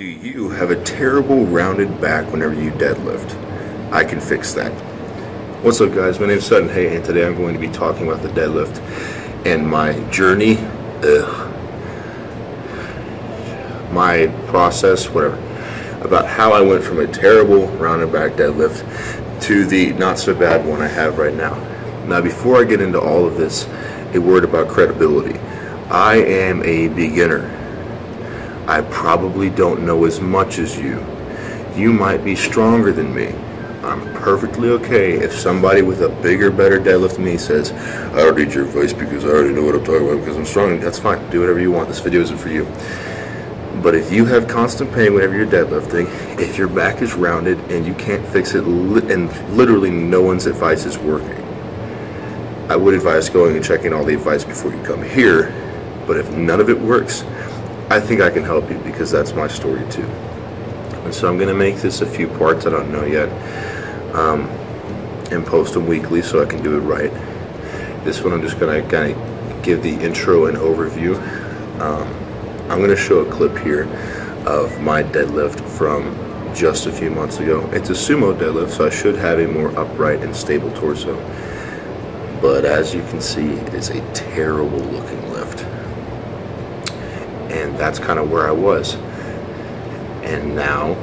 Do you have a terrible rounded back whenever you deadlift? I can fix that. What's up guys, my name is Sutton Haye and today I'm going to be talking about the deadlift and my journey, ugh, my process, whatever, about how I went from a terrible rounded back deadlift to the not so bad one I have right now. Now before I get into all of this, a word about credibility. I am a beginner I probably don't know as much as you. You might be stronger than me. I'm perfectly okay if somebody with a bigger, better deadlift than me says, I don't need your advice because I already know what I'm talking about because I'm strong. That's fine. Do whatever you want. This video isn't for you. But if you have constant pain whenever you're deadlifting, if your back is rounded and you can't fix it, li and literally no one's advice is working, I would advise going and checking all the advice before you come here. But if none of it works, I think I can help you because that's my story too. And so I'm going to make this a few parts, I don't know yet, um, and post them weekly so I can do it right. This one I'm just going to kind of give the intro and overview. Um, I'm going to show a clip here of my deadlift from just a few months ago. It's a sumo deadlift, so I should have a more upright and stable torso. But as you can see, it is a terrible looking lift and that's kind of where I was. And now,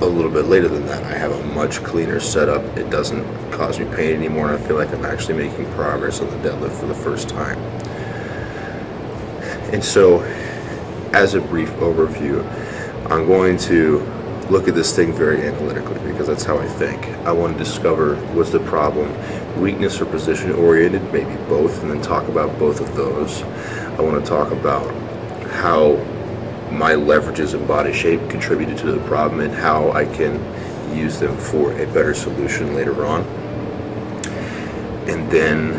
a little bit later than that, I have a much cleaner setup. It doesn't cause me pain anymore, and I feel like I'm actually making progress on the deadlift for the first time. And so, as a brief overview, I'm going to look at this thing very analytically because that's how I think. I want to discover what's the problem, weakness or position oriented, maybe both, and then talk about both of those. I want to talk about how my leverages and body shape contributed to the problem and how I can use them for a better solution later on. And then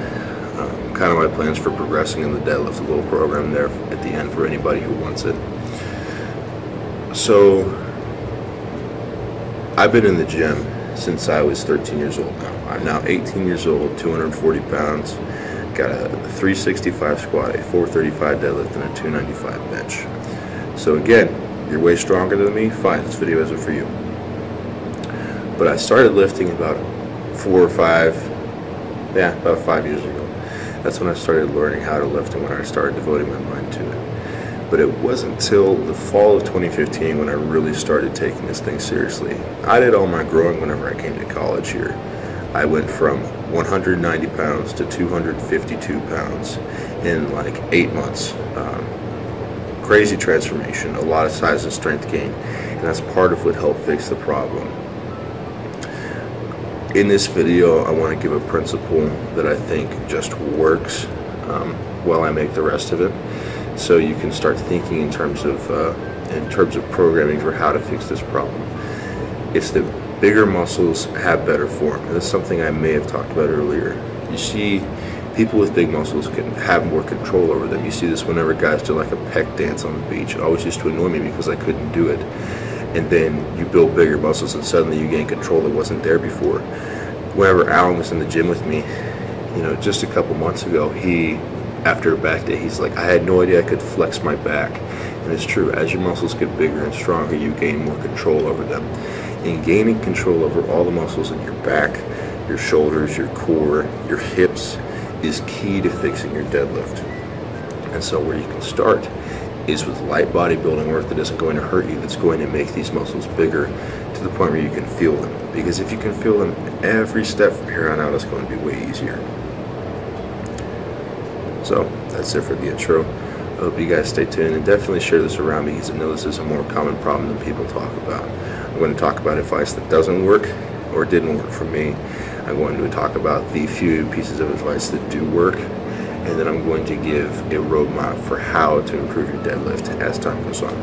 um, kind of my plans for progressing in the deadlift, a little program there at the end for anybody who wants it. So I've been in the gym since I was 13 years old now. I'm now 18 years old, 240 pounds, got a 365 squat, a 435 deadlift, and a 295 bench. So again, you're way stronger than me, fine, this video isn't for you. But I started lifting about four or five, yeah, about five years ago. That's when I started learning how to lift and when I started devoting my mind to it. But it wasn't until the fall of 2015 when I really started taking this thing seriously. I did all my growing whenever I came to college here. I went from 190 pounds to 252 pounds in like eight months. Um, crazy transformation, a lot of size and strength gain, and that's part of what helped fix the problem. In this video, I want to give a principle that I think just works um, while I make the rest of it, so you can start thinking in terms of uh, in terms of programming for how to fix this problem. It's the bigger muscles have better form. And that's something I may have talked about earlier. You see, people with big muscles can have more control over them. You see this whenever guys do like a pec dance on the beach. It always used to annoy me because I couldn't do it. And then you build bigger muscles and suddenly you gain control that wasn't there before. Whenever Alan was in the gym with me, you know, just a couple months ago, he, after a back day, he's like, I had no idea I could flex my back. And it's true, as your muscles get bigger and stronger, you gain more control over them and gaining control over all the muscles in your back, your shoulders, your core, your hips is key to fixing your deadlift. And so where you can start is with light bodybuilding work that isn't going to hurt you, that's going to make these muscles bigger to the point where you can feel them. Because if you can feel them every step from here on out, it's going to be way easier. So that's it for the intro. I hope you guys stay tuned and definitely share this around because I know this is a more common problem than people talk about. I'm going to talk about advice that doesn't work or didn't work for me. I'm going to talk about the few pieces of advice that do work and then I'm going to give a roadmap for how to improve your deadlift as time goes on.